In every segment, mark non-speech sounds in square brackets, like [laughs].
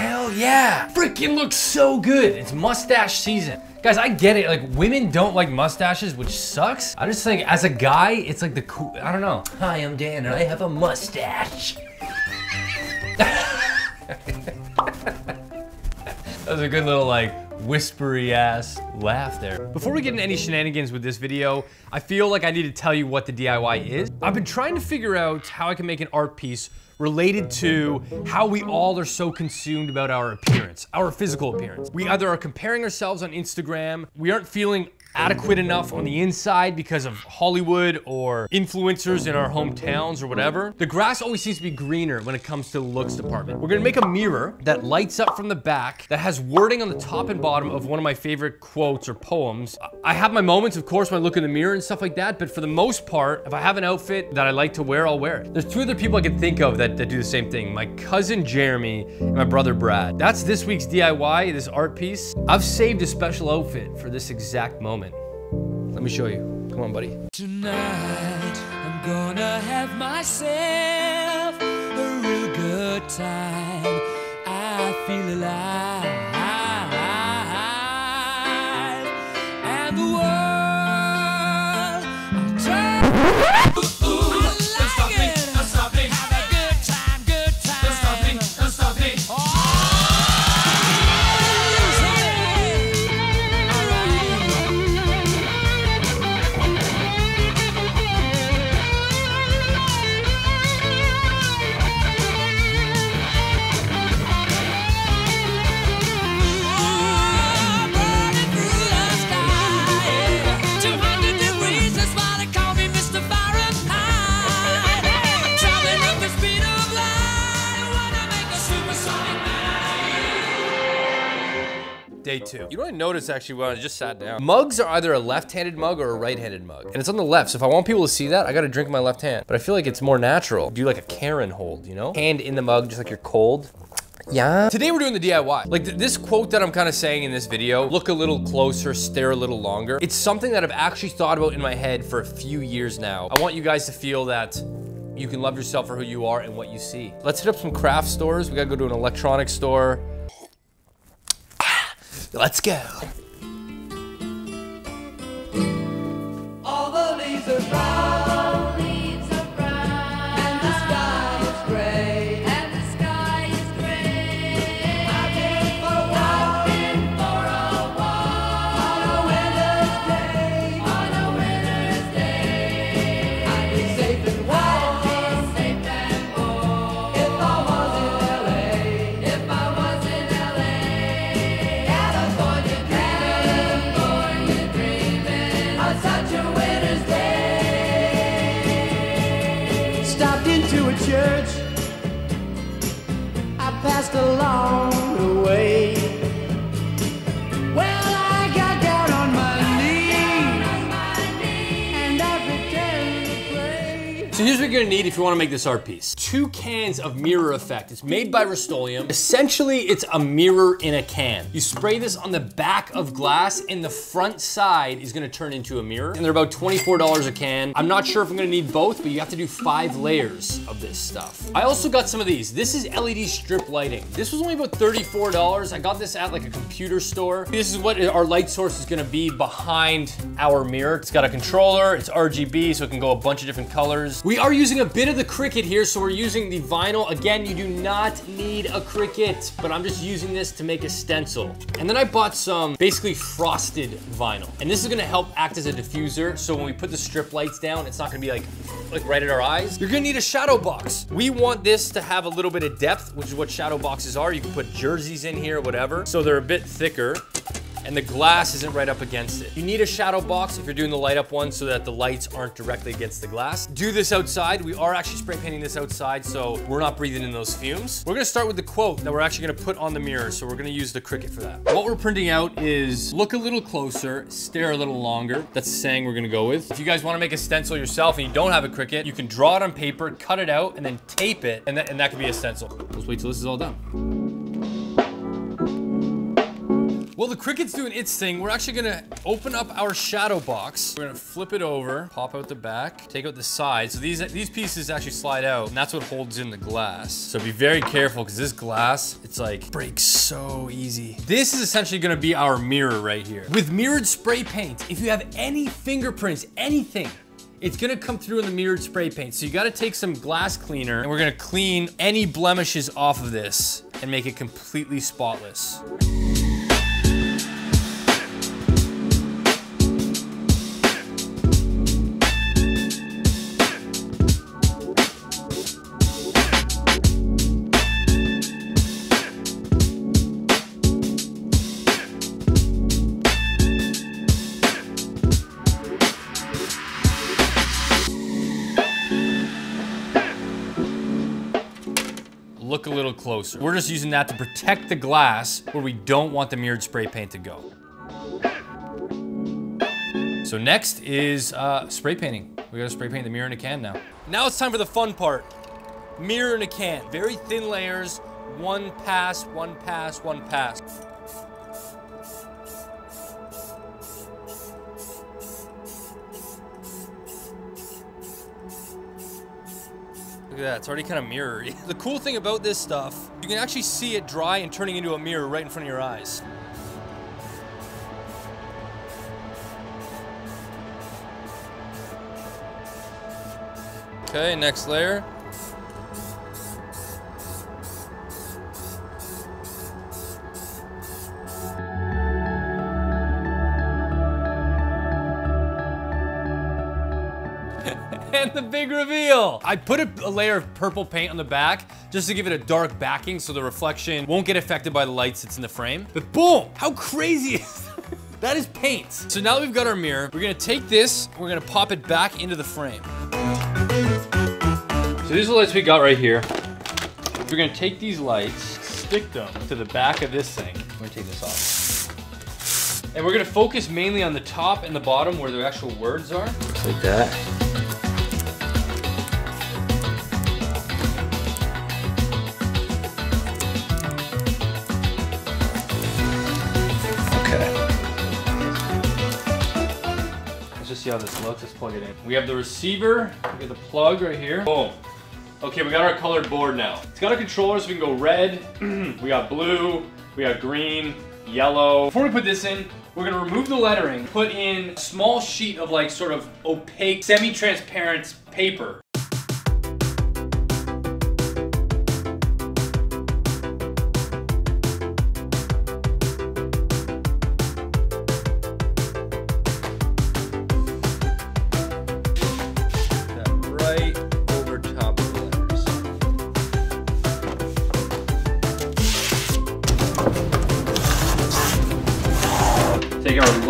Hell yeah. Freaking looks so good. It's mustache season. Guys, I get it. Like, women don't like mustaches, which sucks. I just think, as a guy, it's like the cool. I don't know. Hi, I'm Dan, and I have a mustache. [laughs] That was a good little like whispery ass laugh there. Before we get into any shenanigans with this video, I feel like I need to tell you what the DIY is. I've been trying to figure out how I can make an art piece related to how we all are so consumed about our appearance, our physical appearance. We either are comparing ourselves on Instagram, we aren't feeling adequate enough on the inside because of Hollywood or influencers in our hometowns or whatever. The grass always seems to be greener when it comes to the looks department. We're gonna make a mirror that lights up from the back, that has wording on the top and bottom of one of my favorite quotes or poems. I have my moments, of course, when I look in the mirror and stuff like that, but for the most part, if I have an outfit that I like to wear, I'll wear it. There's two other people I can think of that, that do the same thing. My cousin Jeremy and my brother Brad. That's this week's DIY, this art piece. I've saved a special outfit for this exact moment. Let me show you. Come on, buddy. Tonight I'm gonna have myself a real good time. I feel alive. Day two. You know what I noticed actually when I just sat down? Mugs are either a left-handed mug or a right-handed mug. And it's on the left, so if I want people to see that, I gotta drink my left hand. But I feel like it's more natural. Do like a Karen hold, you know? Hand in the mug, just like you're cold. Yeah. Today we're doing the DIY. Like th this quote that I'm kind of saying in this video, look a little closer, stare a little longer. It's something that I've actually thought about in my head for a few years now. I want you guys to feel that you can love yourself for who you are and what you see. Let's hit up some craft stores. We gotta go to an electronics store. Let's go. All the leaves are brown, you're gonna need if you wanna make this art piece. Two cans of Mirror Effect. It's made by Rust-Oleum. Essentially, it's a mirror in a can. You spray this on the back of glass and the front side is gonna turn into a mirror. And they're about $24 a can. I'm not sure if I'm gonna need both, but you have to do five layers of this stuff. I also got some of these. This is LED strip lighting. This was only about $34. I got this at like a computer store. This is what our light source is gonna be behind our mirror. It's got a controller, it's RGB, so it can go a bunch of different colors. We are using a bit of the Cricut here, so we're using the vinyl. Again, you do not need a Cricut, but I'm just using this to make a stencil. And then I bought some basically frosted vinyl. And this is gonna help act as a diffuser, so when we put the strip lights down, it's not gonna be like, like right at our eyes. You're gonna need a shadow box. We want this to have a little bit of depth, which is what shadow boxes are. You can put jerseys in here, or whatever. So they're a bit thicker and the glass isn't right up against it. You need a shadow box if you're doing the light up one so that the lights aren't directly against the glass. Do this outside. We are actually spray painting this outside so we're not breathing in those fumes. We're gonna start with the quote that we're actually gonna put on the mirror so we're gonna use the Cricut for that. What we're printing out is look a little closer, stare a little longer. That's the saying we're gonna go with. If you guys wanna make a stencil yourself and you don't have a Cricut, you can draw it on paper, cut it out, and then tape it, and that, and that could be a stencil. Let's wait till this is all done. Well, the Cricut's doing its thing. We're actually gonna open up our shadow box. We're gonna flip it over, pop out the back, take out the side. So these, these pieces actually slide out, and that's what holds in the glass. So be very careful, because this glass, it's like, breaks so easy. This is essentially gonna be our mirror right here. With mirrored spray paint, if you have any fingerprints, anything, it's gonna come through in the mirrored spray paint. So you gotta take some glass cleaner and we're gonna clean any blemishes off of this and make it completely spotless. Little closer. We're just using that to protect the glass where we don't want the mirrored spray paint to go. So next is uh, spray painting. We gotta spray paint the mirror in a can now. Now it's time for the fun part. Mirror in a can, very thin layers, one pass, one pass, one pass. At that, it's already kind of mirrory. [laughs] The cool thing about this stuff, you can actually see it dry and turning into a mirror right in front of your eyes. Okay, next layer. And the big reveal. I put a, a, layer of purple paint on the back just to give it a dark backing so the reflection won't get affected by the lights that's in the frame. But boom, how crazy is that? [laughs] That is paint. So now that we've got our mirror, we're gonna take this, we're gonna pop it back into the frame. So these are the lights we got right here. We're gonna take these lights, stick them to the back of this thing. We're gonna take this off. And we're gonna focus mainly on the top and the bottom where the actual words are. Just like that. See how this looks. Let's plug it in. We have the receiver, we have the plug right here. Boom. Okay, we got our colored board now. It's got a controller so we can go red, [clears throat] we got blue, we got green, yellow. Before we put this in, we're gonna remove the lettering, put in a small sheet of like sort of opaque, semi-transparent paper.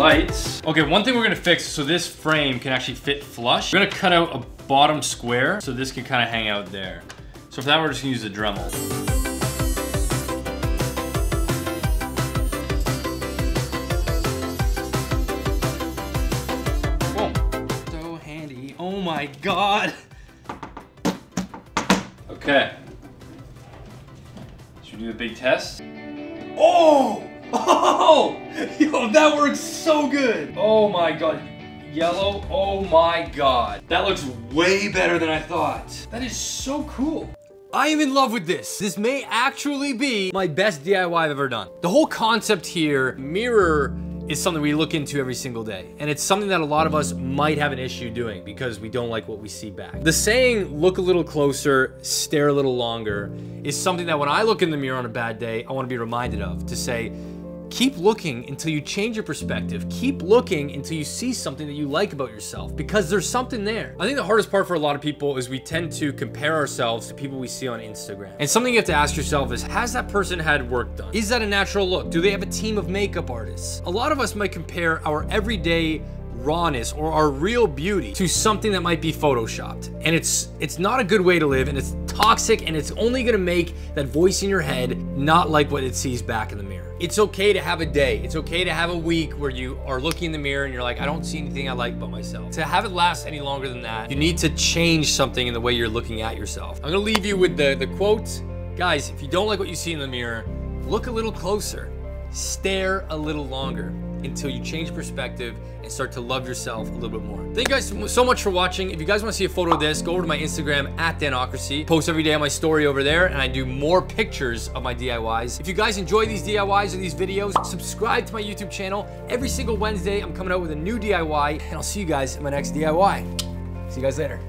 Lights. Okay, one thing we're gonna fix, so this frame can actually fit flush. We're gonna cut out a bottom square, so this can kind of hang out there. So for that, we're just gonna use the Dremel. Boom. So handy. Oh my God. Okay. Should we do a big test? Oh! [laughs] Oh! Yo, that works so good! Oh my god. Yellow, oh my god. That looks way better than I thought. That is so cool. I am in love with this. This may actually be my best DIY I've ever done. The whole concept here, mirror is something we look into every single day. And it's something that a lot of us might have an issue doing because we don't like what we see back. The saying, look a little closer, stare a little longer, is something that when I look in the mirror on a bad day, I wanna be reminded of to say, Keep looking until you change your perspective. Keep looking until you see something that you like about yourself because there's something there. I think the hardest part for a lot of people is we tend to compare ourselves to people we see on Instagram. And something you have to ask yourself is, has that person had work done? Is that a natural look? Do they have a team of makeup artists? A lot of us might compare our everyday rawness or our real beauty to something that might be photoshopped. And it's it's not a good way to live and it's toxic and it's only gonna make that voice in your head not like what it sees back in the mirror. It's okay to have a day. It's okay to have a week where you are looking in the mirror and you're like, I don't see anything I like about myself. To have it last any longer than that, you need to change something in the way you're looking at yourself. I'm gonna leave you with the, the quote. Guys, if you don't like what you see in the mirror, look a little closer. stare a little longer until you change perspective and start to love yourself a little bit more. Thank you guys so much for watching. If you guys want to see a photo of this, go over to my Instagram at Danocracy. Post every day on my story over there, and I do more pictures of my DIYs. If you guys enjoy these DIYs or these videos, subscribe to my YouTube channel. Every single Wednesday, I'm coming out with a new DIY, and I'll see you guys in my next DIY. See you guys later.